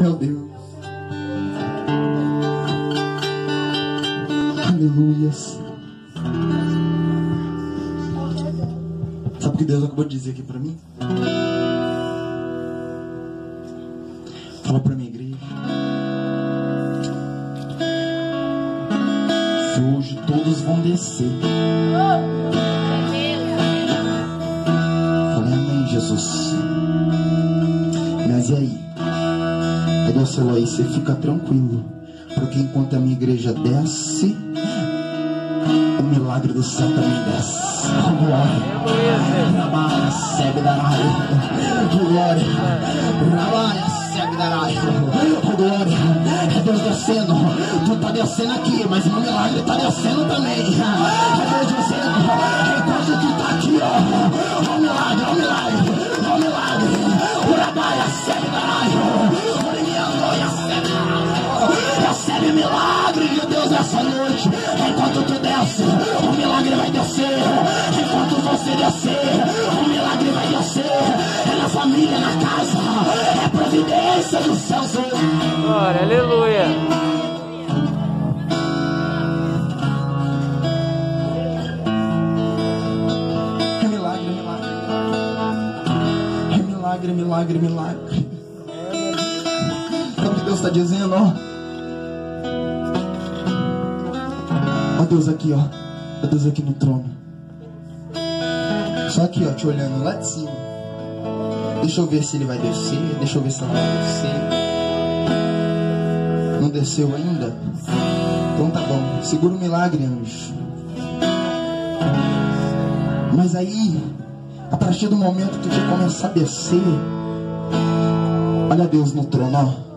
Meu Deus. Aleluias. Sabe o que Deus acabou de dizer aqui pra mim? Fala pra minha igreja. Que hoje todos vão descer. Falei, amém, Jesus. Mas e aí? Celular aí? Você fica tranquilo. Porque enquanto a minha igreja desce, o milagre do céu também desce. Glória. Rabaia, segue da. Glória. Rabaia, segue da raia. Glória. É Deus descendo. Tu tá descendo aqui, mas o milagre tá descendo também. É Deus descendo. Enquanto tu tá aqui, ó. Ó o milagre, ó o milagre. Ó o milagre. Milagre de Deus essa noite. Enquanto tu desce, o milagre vai descer. Enquanto você descer, o milagre vai descer. É na família, na casa. É providência dos céus hoje. Glória, aleluia. É milagre, é milagre. É milagre, milagre, milagre. Sabe o que Deus está dizendo, ó? Ó Deus aqui, ó. Ó Deus aqui no trono. Só aqui, ó, te olhando lá de cima. Deixa eu ver se ele vai descer. Deixa eu ver se ela vai descer. Não desceu ainda? Então tá bom. Segura o milagre, anjo. Mas aí, a partir do momento que tu começar a descer, olha Deus no trono, ó.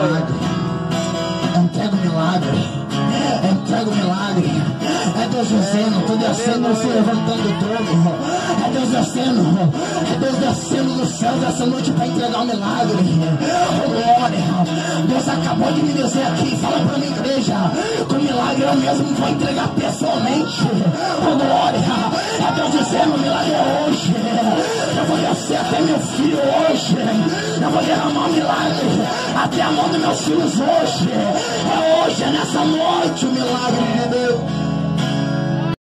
Milagre. Entrega o milagre. Entrega o milagre. É Deus descendo, tô descendo, se levantando do trono. É Deus descendo. É Deus descendo do céu dessa noite para entregar o milagre. Oh, glória. Deus acabou de me dizer aqui, fala pra minha igreja, que o milagre eu mesmo vou entregar pessoalmente. Oh, glória. É Deus dizendo, milagre é meu filho hoje. Eu vou derramar o milagre até a mão dos meus filhos hoje. É hoje, é nessa noite o milagre de Deus.